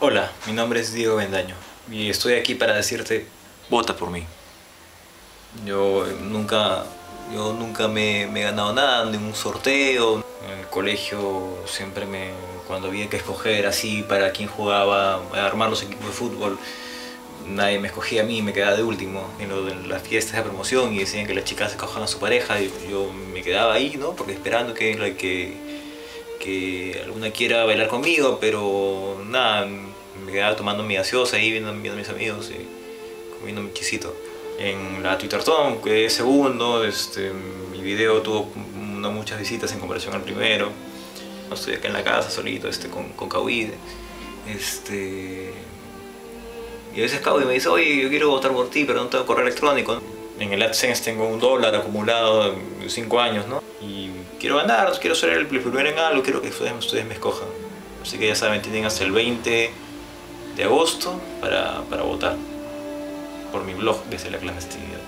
Hola, mi nombre es Diego Bendaño y estoy aquí para decirte, Vota por mí. yo nunca, yo nunca me, me he ganado nada, ningún sorteo. En el colegio siempre me, cuando había que escoger así para quién jugaba, armar los equipos de fútbol, nadie me escogía a mí, me quedaba de último en lo las fiestas de promoción y decían que las chicas escojan a su pareja y yo me quedaba ahí, ¿no? Porque esperando que, la- que, que alguna quiera bailar conmigo, pero nada, me quedaba tomando mi gaseosa ahí, viendo, viendo a mis amigos y comiendo mi chisito. En la Twitterton quedé segundo, este, mi video tuvo no muchas visitas en comparación al primero. Estoy acá en la casa solito este, con, con Kawide. Este, y a veces Kawide me dice, oye, yo quiero votar por ti, pero no tengo correo electrónico. En el AdSense tengo un dólar acumulado en 5 años, ¿no? Y quiero ganar, quiero ser el primero en algo, quiero que ustedes, ustedes me escojan. Así que ya saben, tienen hasta el 20 de agosto para, para votar por mi blog desde la clandestinidad.